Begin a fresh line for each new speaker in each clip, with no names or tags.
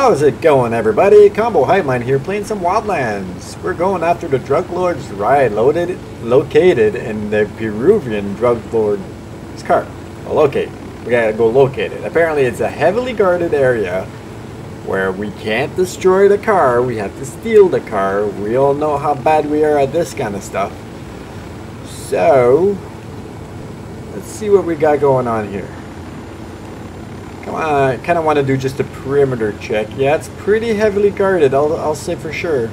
How's it going, everybody? Combo Hivemind here, playing some Wildlands. We're going after the drug lord's ride, loaded, located in the Peruvian drug lord's car. Well, locate. We gotta go locate it. Apparently, it's a heavily guarded area where we can't destroy the car. We have to steal the car. We all know how bad we are at this kind of stuff. So, let's see what we got going on here. Come on, I kind of want to do just a perimeter check. Yeah, it's pretty heavily guarded, I'll, I'll say for sure.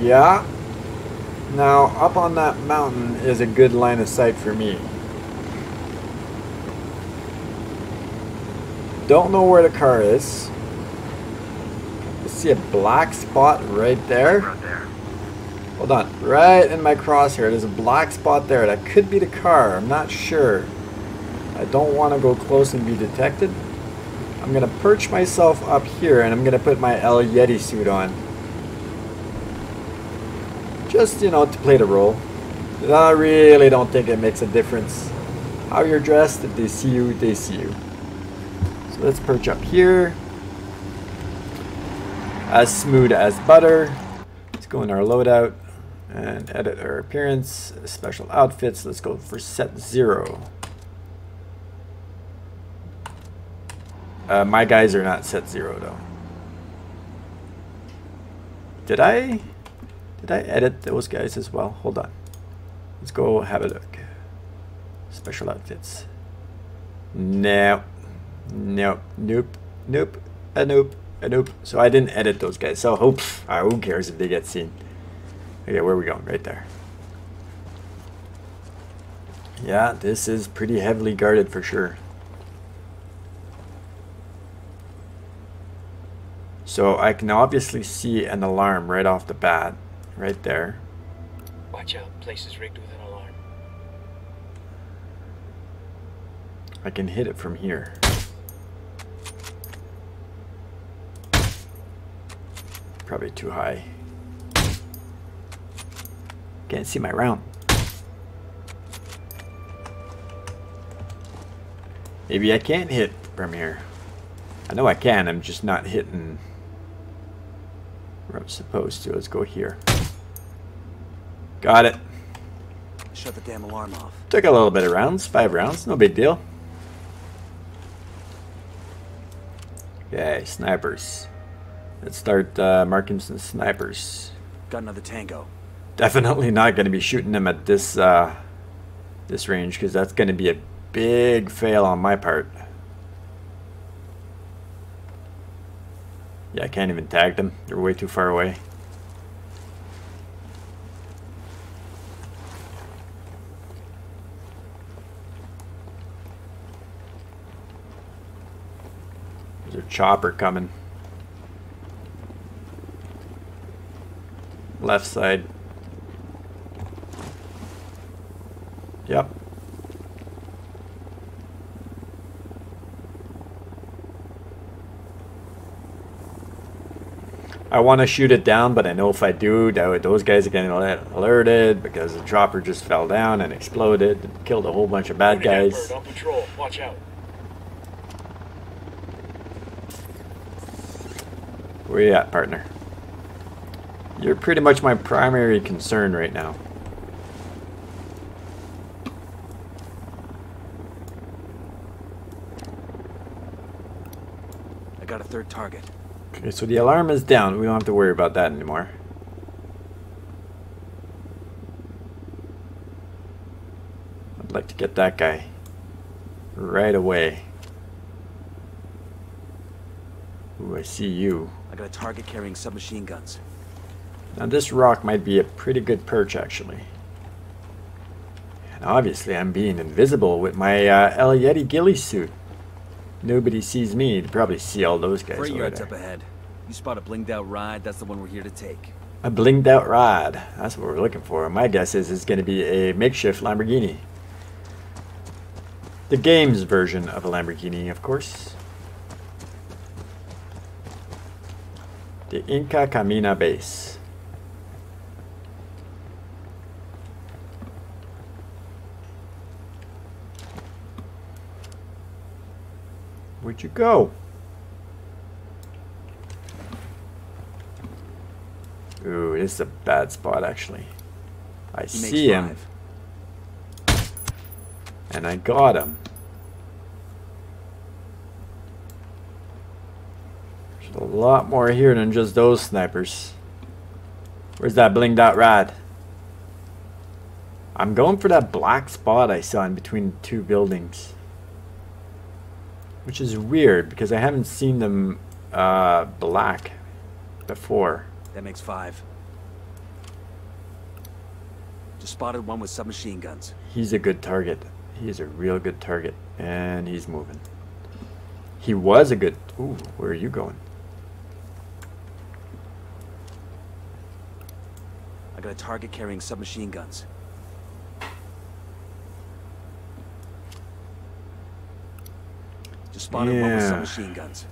Yeah. Now, up on that mountain is a good line of sight for me. Don't know where the car is. I see a black spot right there. Hold on. Right in my crosshair, there's a black spot there. That could be the car. I'm not sure. I don't want to go close and be detected. I'm going to perch myself up here and I'm going to put my El Yeti suit on. Just, you know, to play the role. I really don't think it makes a difference how you're dressed. If they see you, they see you. So let's perch up here. As smooth as butter. Let's go in our loadout and edit our appearance. Special outfits. Let's go for set zero. Uh, my guys are not set zero though. Did I? Did I edit those guys as well? Hold on. Let's go have a look. Special outfits. No. Nope. Nope. Nope. A nope. A nope. So I didn't edit those guys. So hope uh, who cares if they get seen. Okay, where are we going? Right there. Yeah, this is pretty heavily guarded for sure. So I can obviously see an alarm right off the bat, right there.
Watch out, place is rigged with an alarm.
I can hit it from here. Probably too high. Can't see my round. Maybe I can't hit from here. I know I can, I'm just not hitting where I'm supposed to. Let's go here. Got it.
Shut the damn alarm off.
Took a little bit of rounds, five rounds, no big deal. Okay, snipers. Let's start uh, marking some snipers.
Got another tango.
Definitely not going to be shooting them at this uh, this range because that's going to be a big fail on my part. Yeah, I can't even tag them. They're way too far away. There's a chopper coming. Left side. Yep. I want to shoot it down, but I know if I do, those guys are getting alerted because the chopper just fell down and exploded and killed a whole bunch of bad guys.
On patrol. Watch out.
Where you at, partner? You're pretty much my primary concern right now.
I got a third target.
Okay, so the alarm is down. We don't have to worry about that anymore. I'd like to get that guy right away. Ooh, I see you.
I got a target carrying submachine guns.
Now this rock might be a pretty good perch actually. And obviously I'm being invisible with my uh, El Yeti ghillie suit. Nobody sees me. They probably see all those guys
Freight
over
yards up ahead. You spot a blinged out ride, that's the one we're here to take.
A blinged out ride. That's what we're looking for. My guess is it's going to be a makeshift Lamborghini. The game's version of a Lamborghini, of course. The Inca Camina base. Where'd you go? Ooh, this is a bad spot actually. I
He
see him, and I got him. There's a lot more here than just those snipers. Where's that blinged out rad? I'm going for that black spot I saw in between two buildings. Which is weird because I haven't seen them uh, black before.
That makes five. Just spotted one with submachine guns.
He's a good target. He is a real good target. And he's moving. He was a good... Ooh, where are you going?
I got a target carrying submachine guns. Just spotted one with
Yeah.
submachine guns.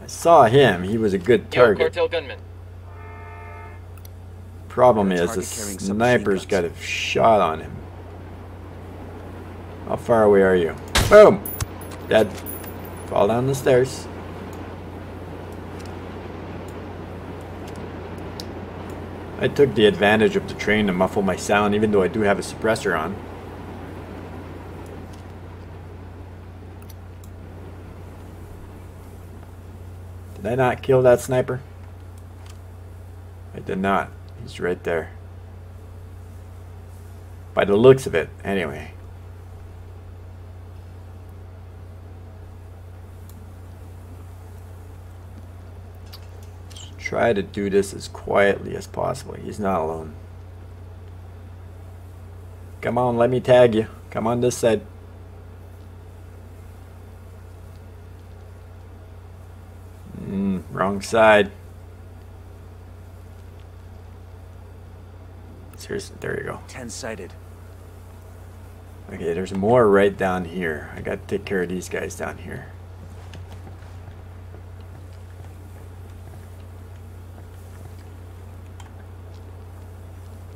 I saw him. He was a good
Yo,
target.
cartel gunman.
Problem is the
target carrying submachine
sniper's
guns.
got a shot on him. How far away are you? Boom! Dead. Fall down the stairs. I took the advantage of the train to muffle my sound even though I do have a suppressor on. Did I not kill that sniper? I did not. He's right there. By the looks of it, anyway. Try to do this as quietly as possible. He's not alone. Come on, let me tag you. Come on this side. Mm, wrong side. Seriously, there you go.
Ten sided.
Okay, there's more right down here. I gotta take care of these guys down here.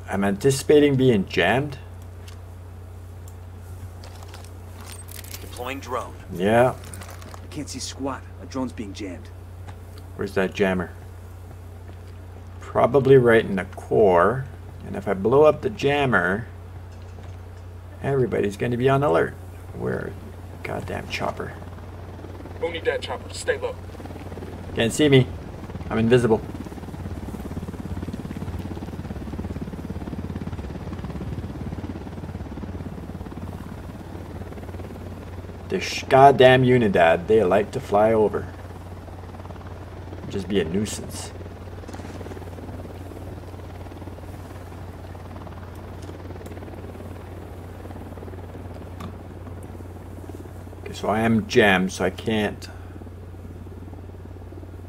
I'm anticipating being jammed.
Deploying drone.
Yeah.
I can't see squat. A drone's being jammed.
Where's that jammer? Probably right in the core. And if I blow up the jammer, everybody's going to be on alert. Where? Goddamn chopper.
Who need that chopper? Stay low.
Can't see me. I'm invisible. This goddamn Unidad, they like to fly over. Just be a nuisance. Okay, so I am jammed, so I can't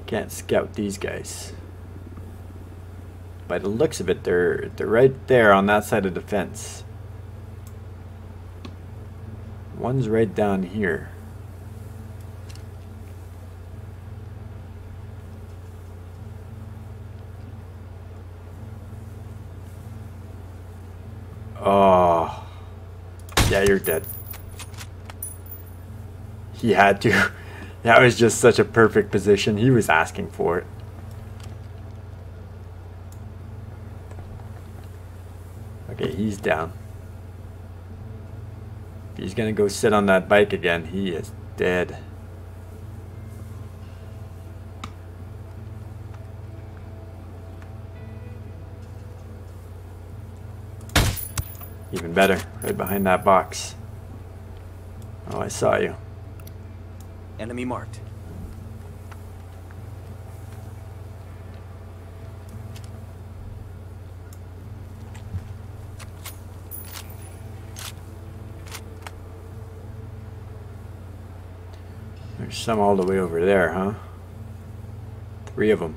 can't scout these guys. By the looks of it, they're they're right there on that side of the fence. One's right down here. Oh. He had to. That was just such a perfect position. He was asking for it. Okay, he's down. He's gonna go sit on that bike again, he is dead. Even better, right behind that box. Oh, I saw you.
Enemy marked.
There's some all the way over there, huh? Three of them.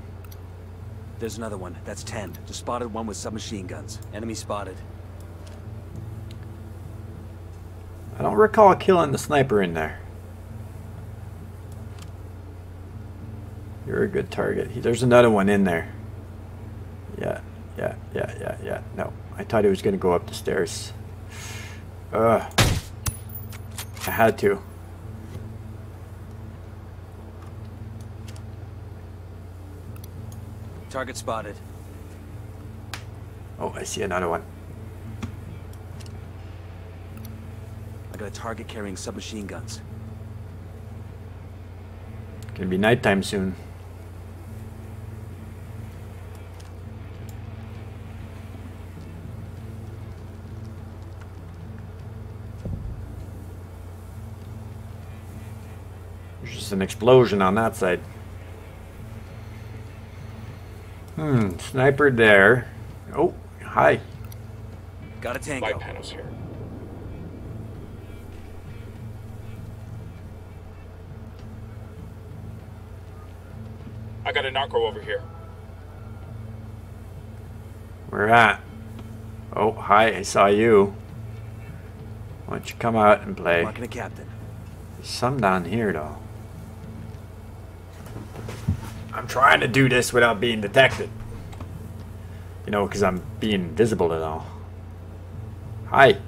There's another one. That's ten. Just spotted one with submachine guns. Enemy spotted.
I don't recall killing the sniper in there. You're a good target. He- There's another one in there. Yeah, yeah, yeah, yeah, yeah. No, I thought he was gonna go up the stairs. Ugh. I had to.
Target spotted.
Oh, I see another one.
I got a target carrying submachine guns.
Gonna be nighttime soon. There's just an explosion on that side. Hmm, sniper there. Oh, hi.
Got a tango.
Light panels here. I got a narco over here.
Where at? Oh, hi, I saw you. Why don't you come out and play?
Marking a captain.
There's some down here, though. I'm trying to do this without being detected. You know, because I'm being invisible and all. Hi.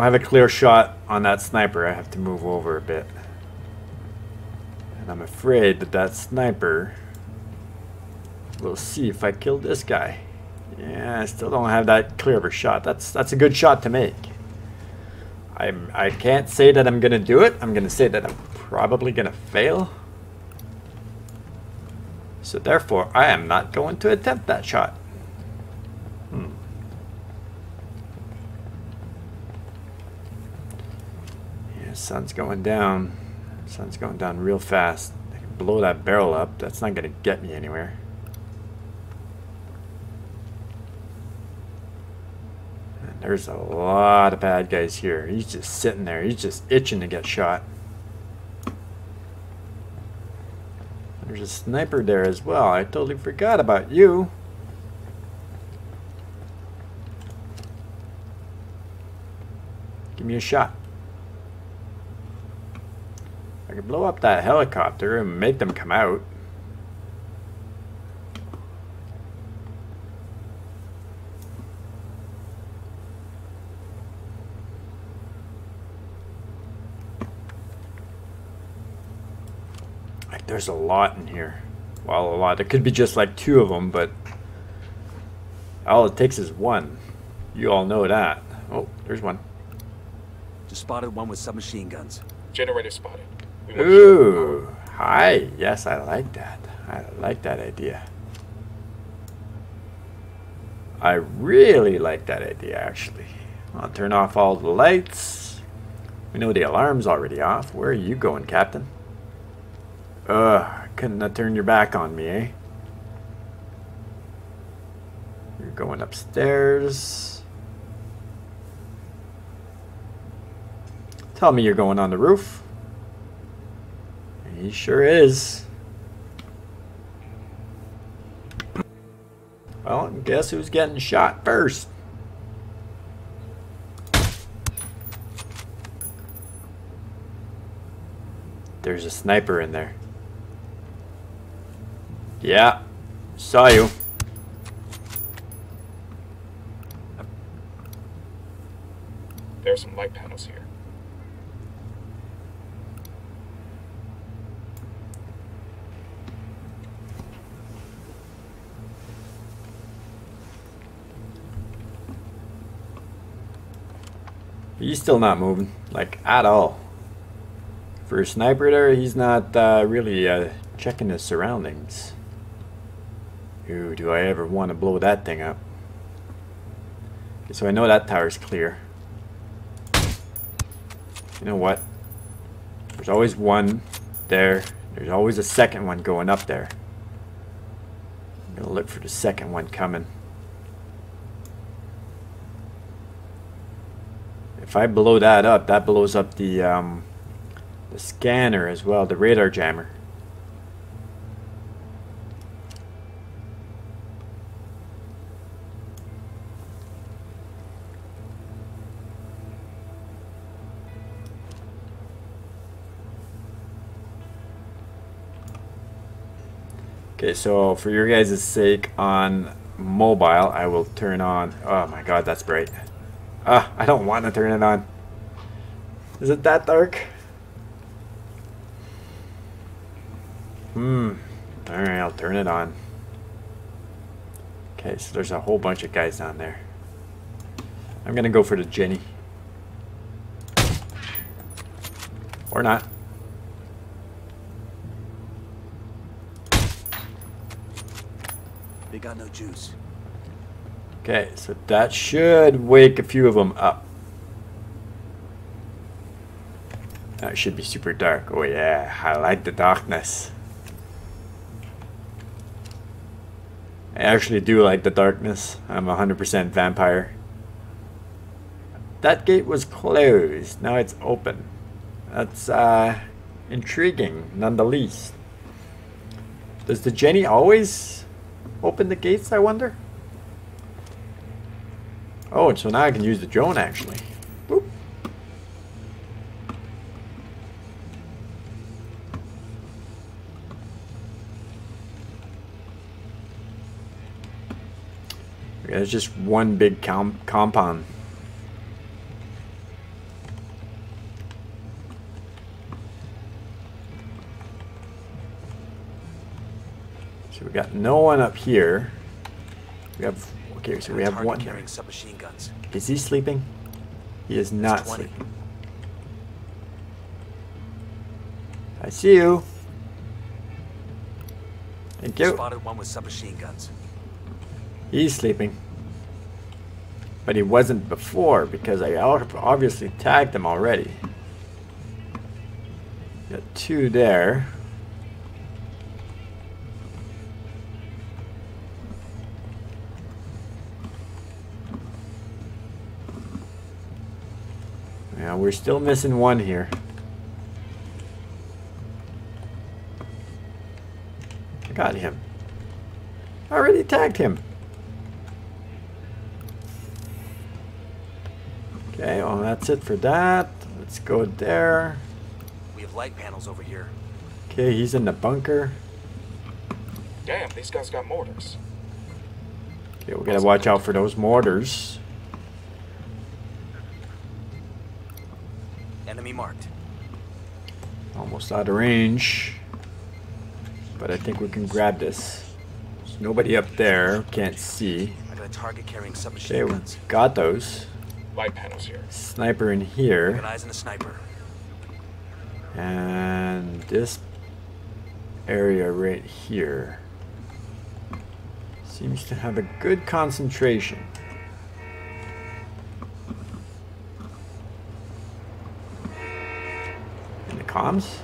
Don't have a clear shot on that sniper. I have to move over a bit. And I'm afraid that that sniper will see if I kill this guy. Yeah, I still don't have that clear of a shot. That's that's a good shot to make. I'm I can't say that I'm gonna do it. I'm gonna say that I'm probably gonna fail. So therefore, I am not going to attempt that shot. Hmm. Yeah, sun's going down. Sun's going down real fast. I can blow that barrel up. That's not gonna get me anywhere. And there's a lot of bad guys here. He's just sitting there. He's just itching to get shot. There's a sniper there as well. I totally forgot about you. Give me a shot. I could blow up that helicopter and make them come out. Like, there's a lot in here. Well, a lot. There could be just like two of them, but all it takes is one. You all know that. Oh, there's one.
Just spotted one with submachine guns.
Generator spotted.
Ooh, hi. Yes, I like that. I like that idea. I really like that idea, actually. I'll turn off all the lights. We know the alarm's already off. Where are you going, Captain? Ugh, couldn't have turned your back on me, eh? You're going upstairs. Tell me you're going on the roof. He sure is. Well, guess who's getting shot first? There's a sniper in there. Yeah, saw you.
There are some light panels here.
He's still not moving, like at all. For a sniper there, he's not uh, really uh, checking his surroundings. Ooh, do I ever want to blow that thing up? Okay, so I know that tower's clear. You know what? There's always one there. There's always a second one going up there. I'm gonna look for the second one coming. If I blow that up, that blows up the um, the scanner as well, the radar jammer. Okay, so for your guys' sake, on mobile, I will turn on. Oh my god, that's bright. Ah, I don't want to turn it on. Is it that dark? Hmm. Alright, I'll turn it on. Okay, so there's a whole bunch of guys down there. I'm gonna go for the Jenny. Or not.
They got no juice.
Okay, so that should wake a few of them up. That should be super dark. Oh yeah, I like the darkness. I actually do like the darkness. I'm 100% vampire. That gate was closed. Now it's open. That's uh, intriguing, none the least. Does the Jenny always open the gates, I wonder? Oh, and so now I can use the drone actually. Boop. It's just one big com compound. So we got no one up here. We have okay, so we have one.
carrying submachine guns.
Is he sleeping? He is not sleeping. I see you. Thank you.
Spotted one with submachine guns.
He's sleeping. But he wasn't before because I obviously tagged him already. Got two there. Yeah, we're still missing one here. I got him. I already tagged him. Okay, well that's it for that. Let's go there.
We have light panels over here.
Okay, he's in the bunker.
Damn, these guys got mortars.
Okay, we gotta watch out for those mortars.
Enemy marked.
Almost out of range. But I think we can grab this. There's nobody up there. Can't see.
I got a target carrying submachine
Okay, we
guns.
got those.
Light panels here.
Sniper in
I got
here.
eyes on a sniper.
And this area right here seems to have a good concentration. Comms?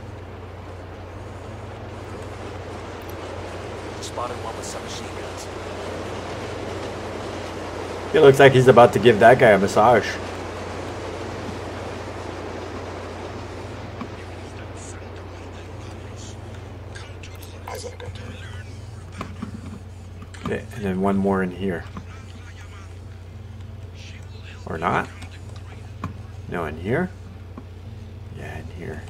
Spotted one with submachine guns.
It looks like he's about to give that guy a massage.
Eyes on a gun turret.
Okay, and then one more in here. Or not? No, in here? Yeah, in here.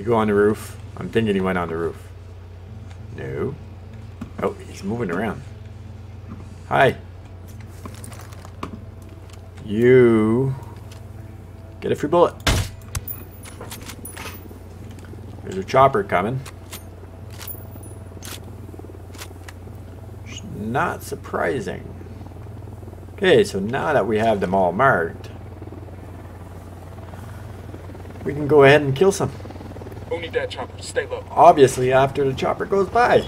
He go on the roof? I'm thinking he went on the roof. No. Oh, he's moving around. Hi. You get a free bullet. There's a chopper coming. Not surprising. Okay, so now that we have them all marked, we can go ahead and kill some.
Only dead chopper. Stay low.
Obviously, after the chopper goes by.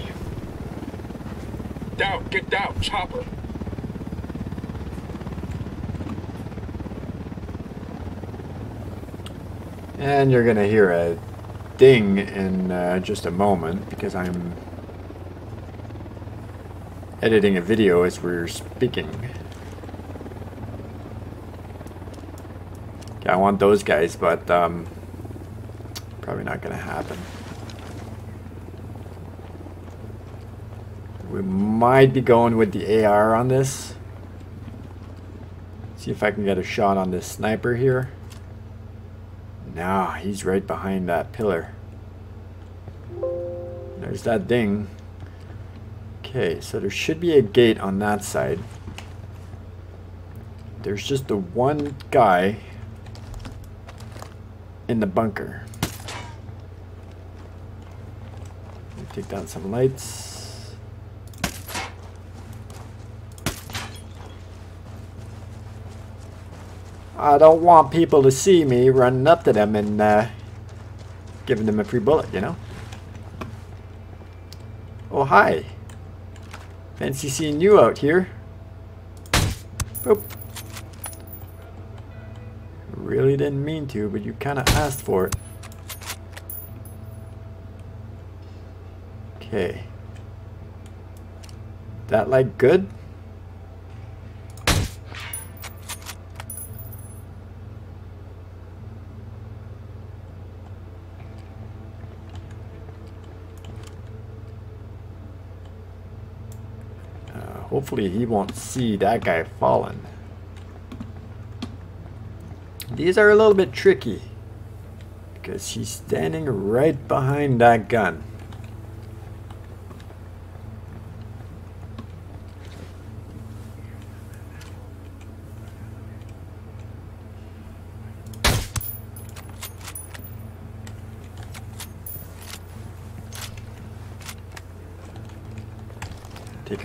Down. Get down. Chopper.
And you're gonna hear a ding in uh, just a moment because I'm editing a video as we're speaking. Okay, I want those guys, but um, probably not gonna happen. We might be going with the AR on this. See if I can get a shot on this sniper here. Nah, he's right behind that pillar. There's that ding. Okay, so there should be a gate on that side. There's just the one guy in the bunker. Take down some lights. I don't want people to see me running up to them and uh, giving them a free bullet, you know? Oh, hi. Fancy seeing you out here. Boop. Really didn't mean to, but you kind of asked for it. Okay. That like good? Uh, hopefully he won't see that guy falling. These are a little bit tricky because he's standing right behind that gun.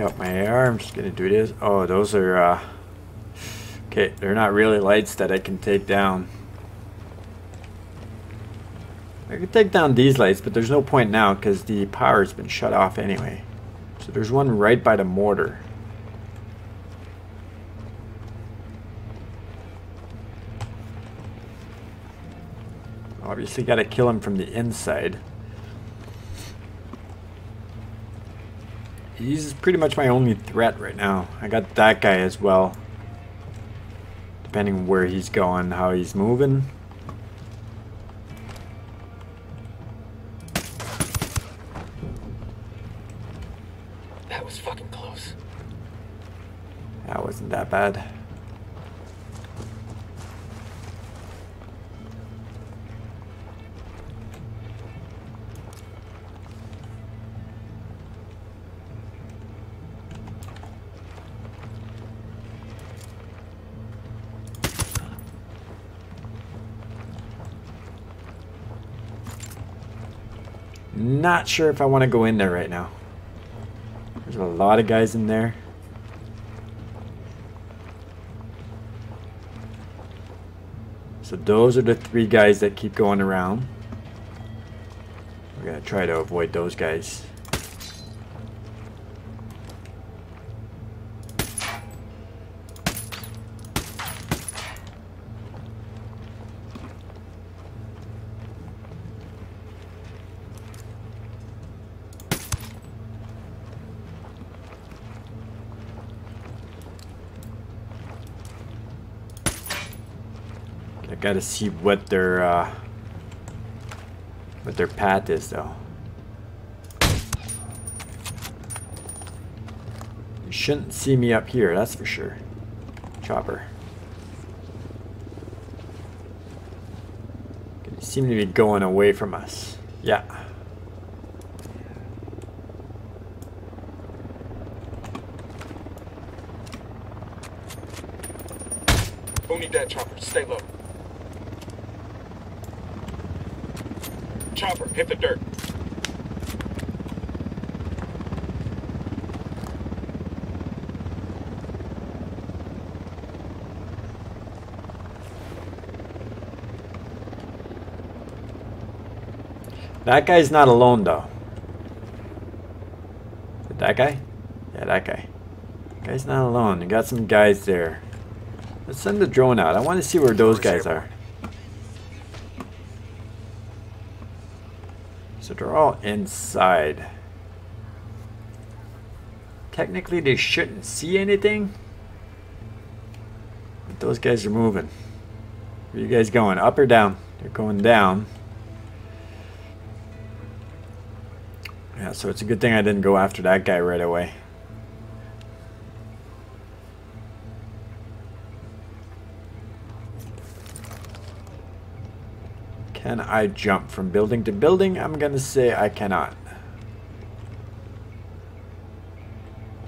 Out my AR. I'm just gonna do this. Oh, those are uh, okay. They're not really lights that I can take down. I can take down these lights, but there's no point now because the power's been shut off anyway. So there's one right by the mortar. Obviously, got to kill him from the inside. He's pretty much my only threat right now. I got that guy as well. Depending where he's going, how he's moving.
That was fucking close.
That wasn't that bad. Not sure if I want to go in there right now. There's a lot of guys in there. So those are the three guys that keep going around. We're gonna try to avoid those guys. Gotta see what their uh, what their path is though. You shouldn't see me up here, that's for sure. Chopper. They seem to be going away from us. Yeah.
Need that chopper? Stay low. Chopper, hit the dirt.
That guy's not alone though. That guy? Yeah, that guy. Guy's not alone. You got some guys there. Let's send the drone out. I want to see where those guys are. They're all inside. Technically, they shouldn't see anything. But those guys are moving. Where you guys going? Up or down? They're going down. Yeah, so it's a good thing I didn't go after that guy right away. Can I jump from building to building? I'm gonna say I cannot.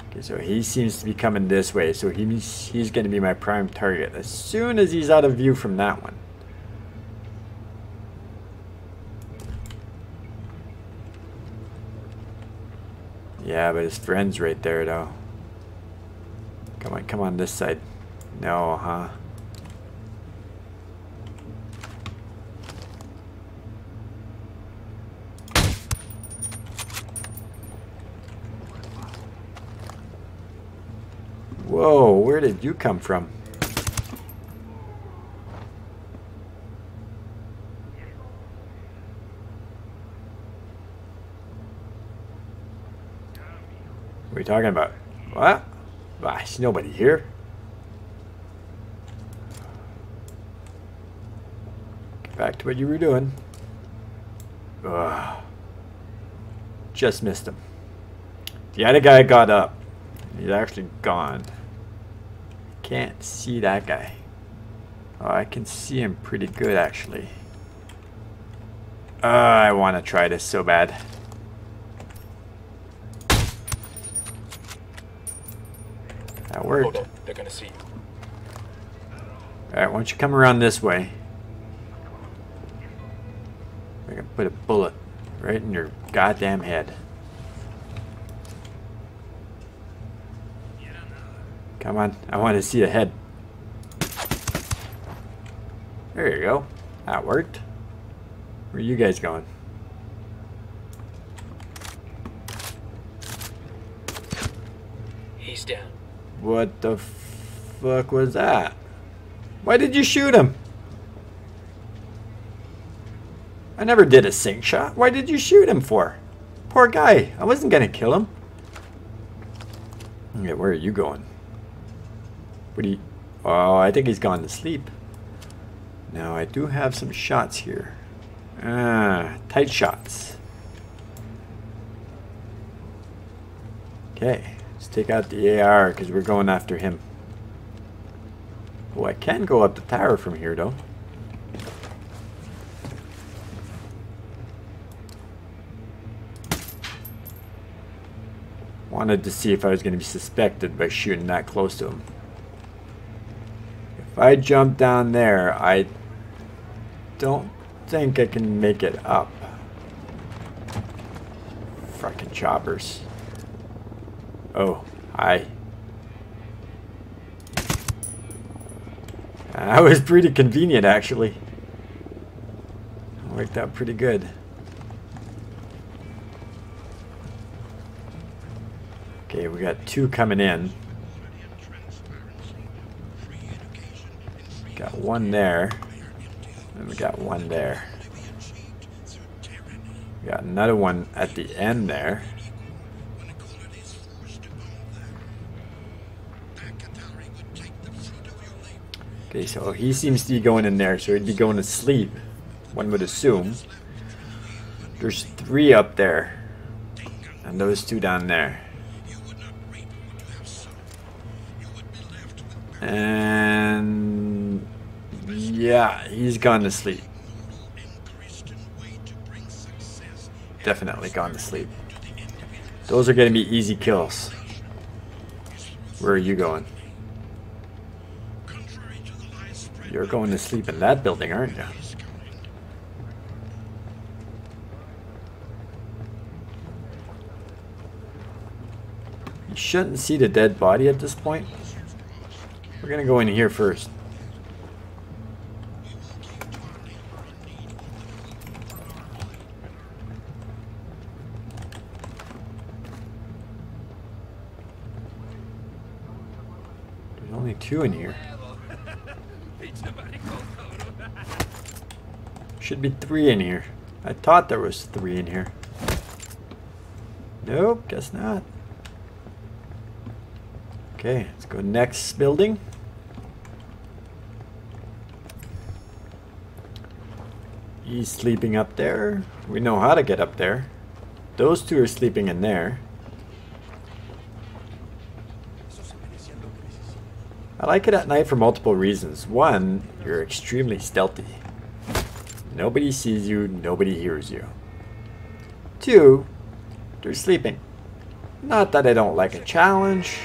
Okay, so he seems to be coming this way, so he's, he's gonna be my prime target as soon as he's out of view from that one. Yeah, but his friend's right there, though. Come on, come on this side. No, huh? Whoa, where did you come from? What are you talking about? What? There's nobody here. Get back to what you were doing. Ugh. Just missed him. The other guy got up. He's actually gone. Can't see that guy. Oh, I can see him pretty good actually. Uh, I want to try this so bad. That worked.
They're gonna see you.
Alright, why don't you come around this way? I can put a bullet right in your goddamn head. Come on, I want to see a head. There you go. That worked. Where are you guys going?
He's down.
What the fuck was that? Why did you shoot him? I never did a sync shot. Why did you shoot him for? Poor guy. I wasn't gonna kill him. Okay, where are you going? What do you... Oh, I think he's gone to sleep. Now, I do have some shots here. Ah, tight shots. Okay, let's take out the AR because we're going after him. Oh, I can go up the tower from here though. Wanted to see if I was going to be suspected by shooting that close to him. If I jump down there, I don't think I can make it up. Fucking choppers. Oh, hi. That was pretty convenient, actually. Worked out pretty good. Okay, we got two coming in. Got one there. And we got one there. We got another one at the end there. Okay, so he seems to be going in there, so he'd be going to sleep, one would assume. There's three up there, and those two down there. And yeah, he's gone to sleep. Definitely gone to sleep. Those are going to be easy kills. Where are you going? You're going to sleep in that building, aren't you? You shouldn't see the dead body at this point. We're gonna go in here first. There's only two in here. Should be three in here. I thought there was three in here. Nope, guess not. Okay, let's go next building. He's sleeping up there. We know how to get up there. Those two are sleeping in there. I like it at night for multiple reasons. One, you're extremely stealthy. Nobody sees you, nobody hears you. Two, they're sleeping. Not that I don't like a challenge,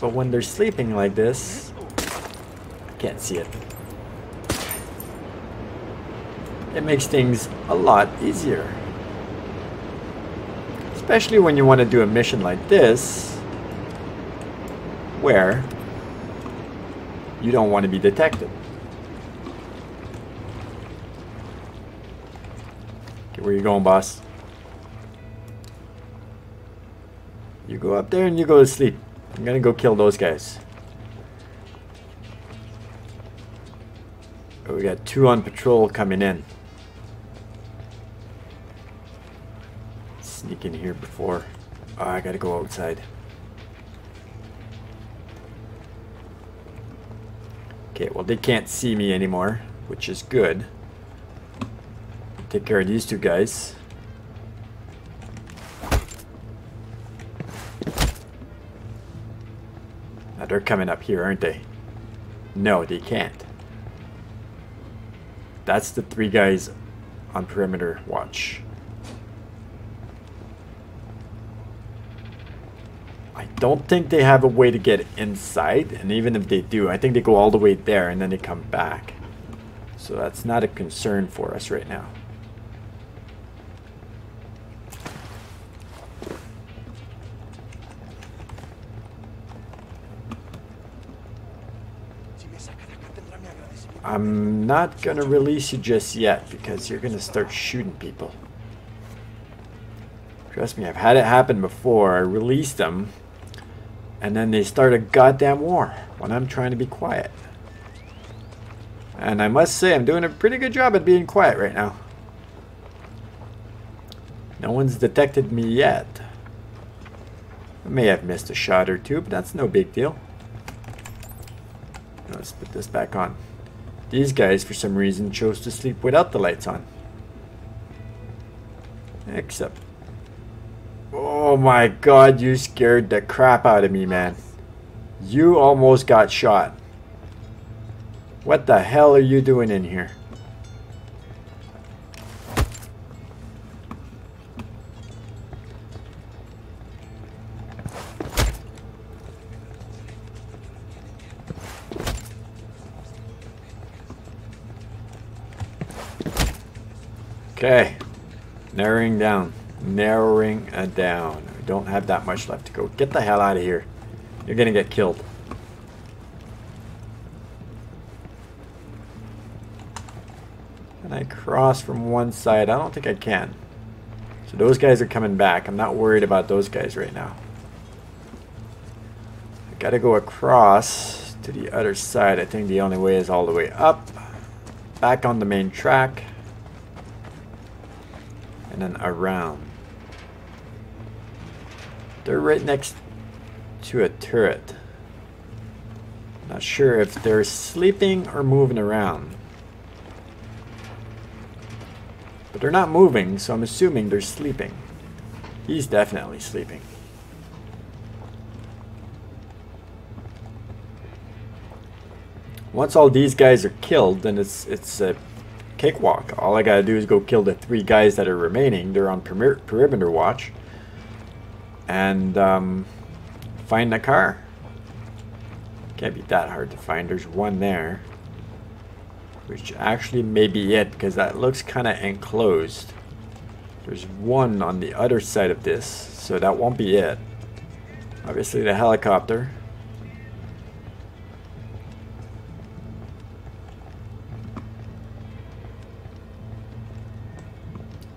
but when they're sleeping like this, I can't see it. It makes things a lot easier. Especially when you want to do a mission like this, where you don't want to be detected. Okay, where you going, boss? You go up there and you go to sleep. I'm gonna go kill those guys. Oh, we got two on patrol coming in. Sneak in here before. Oh, I gotta go outside. Okay, well they can't see me anymore, which is good. Take care of these two guys. Now they're coming up here, aren't they? No, they can't. That's the three guys on perimeter watch. I don't think they have a way to get inside, and even if they do, I think they go all the way there and then they come back. So that's not a concern for us right now. I'm not going to release you just yet because you're going to start shooting people. Trust me, I've had it happen before. I released them and then they start a goddamn war when I'm trying to be quiet. And I must say, I'm doing a pretty good job at being quiet right now. No one's detected me yet. I may have missed a shot or two, but that's no big deal. Let's put this back on. These guys, for some reason, chose to sleep without the lights on. Except... Oh my god, you scared the crap out of me, man. You almost got shot. What the hell are you doing in here? Okay. Narrowing down. Narrowing it down. We don't have that much left to go. Get the hell out of here. You're gonna get killed. Can I cross from one side? I don't think I can. So those guys are coming back. I'm not worried about those guys right now. I gotta go across to the other side. I think the only way is all the way up. Back on the main track. And then around. They're right next to a turret. Not sure if they're sleeping or moving around. But they're not moving, so I'm assuming they're sleeping. He's definitely sleeping. Once all these guys are killed, then it's it's a cakewalk. All I gotta do is go kill the three guys that are remaining. They're on perimeter watch. And um, find the car. Can't be that hard to find. There's one there. Which actually may be it because that looks kind of enclosed. There's one on the other side of this, so that won't be it. Obviously the helicopter.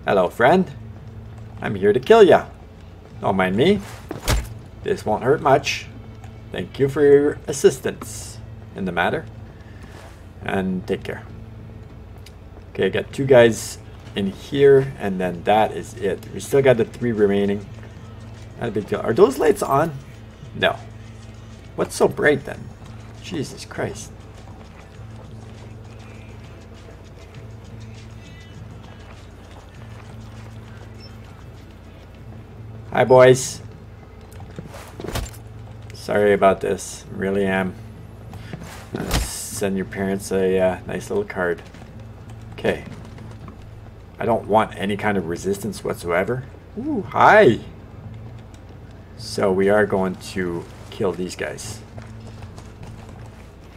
Hello, friend. I'm here to kill ya. Don't mind me. This won't hurt much. Thank you for your assistance in the matter. And take care. Okay, I got two guys in here, and then that is it. We still got the three remaining. Not a big deal. Are those lights on? No. What's so bright then? Jesus Christ. Hi, boys. Sorry about this. Really am. Send your parents a uh, nice little card. Okay. I don't want any kind of resistance whatsoever. Ooh, hi! So we are going to kill these guys.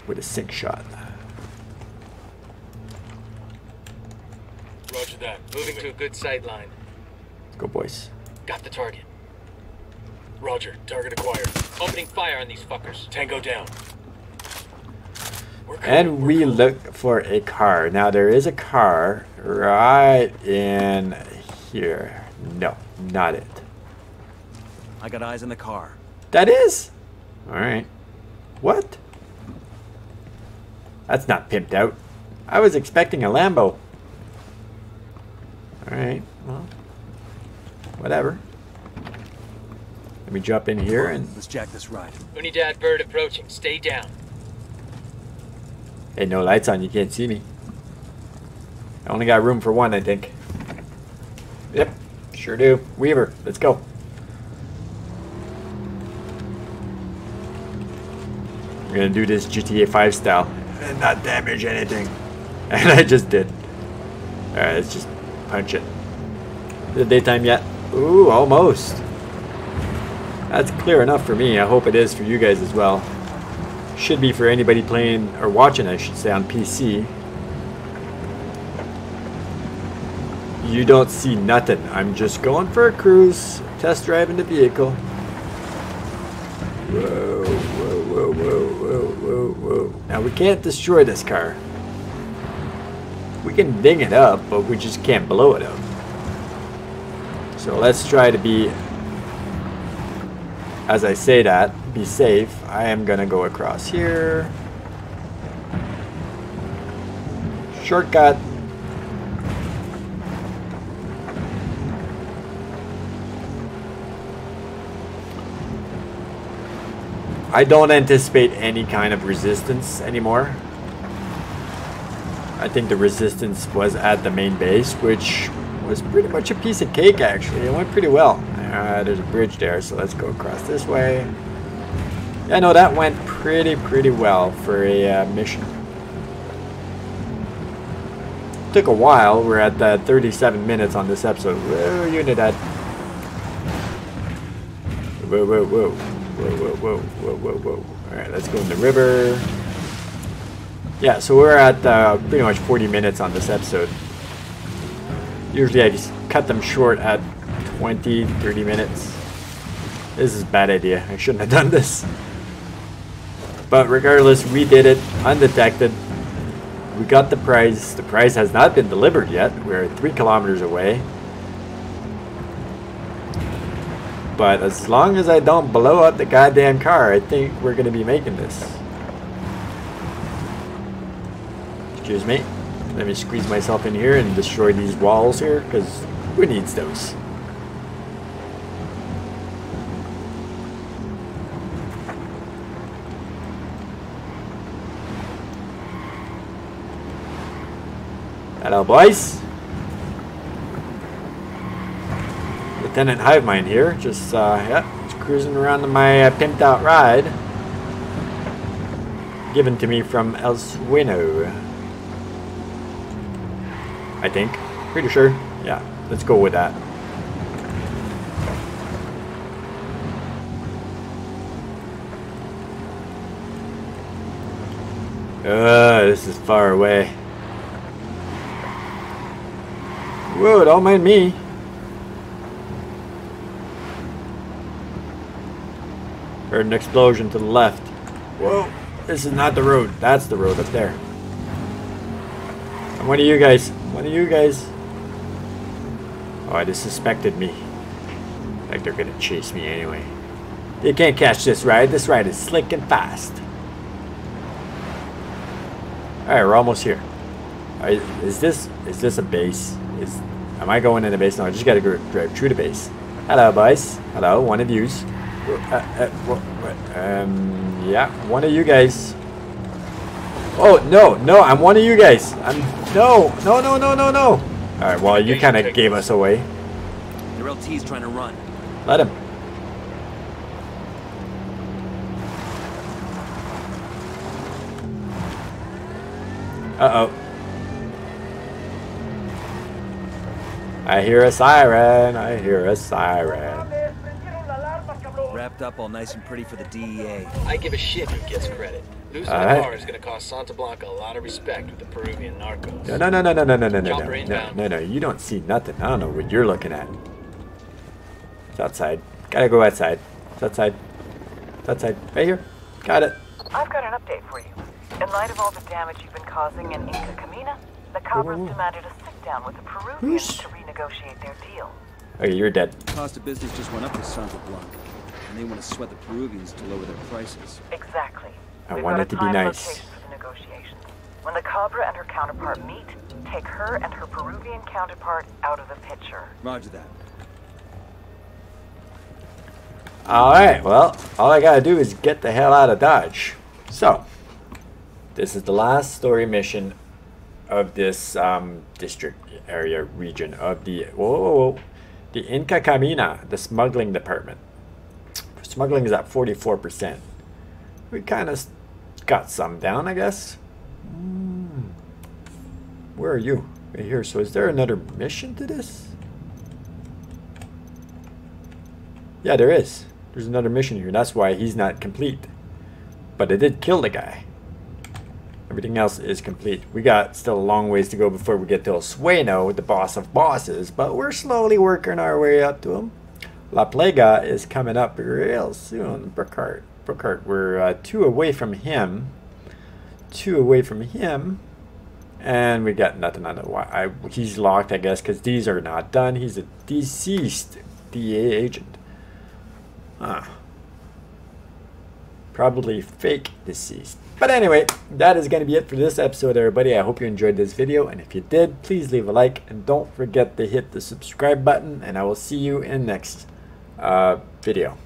With a sync shot.
Roger that.
Moving to a good sight line.
Let's go, boys.
Got the target.
Roger. Target acquired.
Opening fire on these fuckers.
Tango down. We're
And
we're
we
coming.
look for a car. Now there is a car right in here. No, not it.
I got eyes in the car.
That is? Alright. What? That's not pimped out. I was expecting a Lambo. Alright, well. Whatever. Let me jump in here and...
Let's jack this ride.
Unidad bird approaching. Stay down.
Hey, no lights on, you can't see me. I only got room for one, I think. Yep, sure do. Weaver, let's go. We're gonna do this GTA 5 style and not damage anything. And I just did. Alright, let's just punch it. Is it daytime yet? Ooh, almost. Clear enough for me. I hope it is for you guys as well. Should be for anybody playing, or watching I should say, on PC. You don't see nothing. I'm just going for a cruise, test driving the vehicle. Whoa, whoa, whoa, whoa, whoa, whoa, whoa. Now we can't destroy this car. We can ding it up, but we just can't blow it up. So let's try to be, as I say that, be safe. I am gonna go across here. Shortcut. I don't anticipate any kind of resistance anymore. I think the resistance was at the main base, which was pretty much a piece of cake actually. It went pretty well. Uh, there's a bridge there, so let's go across this way. Yeah, no, that went pretty, pretty well for a uh, mission. Took a while. We're at uh, 37 minutes on this episode. Whoa, Unidad. Whoa, whoa, whoa. Whoa, whoa, whoa, whoa, whoa, whoa. Alright, let's go in the river. Yeah, so we're at uh, pretty much 40 minutes on this episode. Usually I just cut them short at 20, 30 minutes. This is a bad idea. I shouldn't have done this. But regardless, we did it undetected. We got the prize. The prize has not been delivered yet. We're three kilometers away. But as long as I don't blow up the goddamn car, I think we're going to be making this. Excuse me. Let me squeeze myself in here and destroy these walls here, because who needs those? Hello, boys. Lieutenant Hivemind here, just, uh, yeah, just cruising around in my uh, pimped out ride. Given to me from El Sueno. I think. Pretty sure. Yeah, let's go with that. Uh, this is far away. Whoa, don't mind me. Heard an explosion to the left. Whoa, this is not the road. That's the road up there. And one of you guys, one of you guys. Oh, they suspected me. Like they're gonna chase me anyway. You can't catch this ride. This ride is slick and fast. Alright, we're almost here. Alright, is this is this a base? Is am I going in a base? No, I just gotta go drive through the base. Hello, boys. Hello, one of yous. Uh, uh, um, yeah, one of you guys. Oh no, no, I'm one of you guys. I'm no, no, no, no, no, no. All right, well, you kind of gave us away.
Their LT's trying to run.
Let him. Uh-oh. I hear a siren. I hear a siren.
Wrapped up all nice and pretty for the DEA.
I give a shit who gets credit. Losing
All
the car is gonna cost Santa Blanca a lot of respect with the Peruvian narcos.
No, no, no, no, no, no, no, no, no,
Chopper
no, no, no. You don't see nothing. I don't know what you're looking at. It's outside. Gotta go outside. It's outside. It's outside. Right here. Got it.
I've got an update for you. In light of all the damage you've been causing in Inca Camina, the Cobras demanded a sit-down with the Peruvians
Who's-
to renegotiate their deal.
Okay, you're dead.
Cost of business just went up with Santa Blanca. And they want to sweat the Peruvians to lower their prices.
Exactly.
I
We've
want it to
a
be
time and
nice.
location for the negotiations. When the Cobra and her counterpart meet, take her and her Peruvian counterpart out of the picture.
Roger that.
Alright, well, all I gotta do is get the hell out of Dodge. So, this is the last story mission of this um, district area region of the whoa, whoa, whoa, the Inca Camina, the smuggling department. Smuggling is at 44%. We kind of got some down, I guess. Hmm. Where are you? Right here. So is there another mission to this? Yeah, there is. There's another mission here. That's why he's not complete. But it did kill the guy. Everything else is complete. We got still a long ways to go before we get to El Sueno, the boss of bosses, but we're slowly working our way up to him. La Plaga is coming up real soon. Brookhart. Brookhart, we're uh, two away from him. Two away from him. And we got nothing on the why. He's locked, I guess, because these are not done. He's a deceased DA agent. Huh. Probably fake deceased. But anyway, that is going to be it for this episode, everybody. I hope you enjoyed this video. And if you did, please leave a like. And don't forget to hit the subscribe button. And I will see you in next uh, video.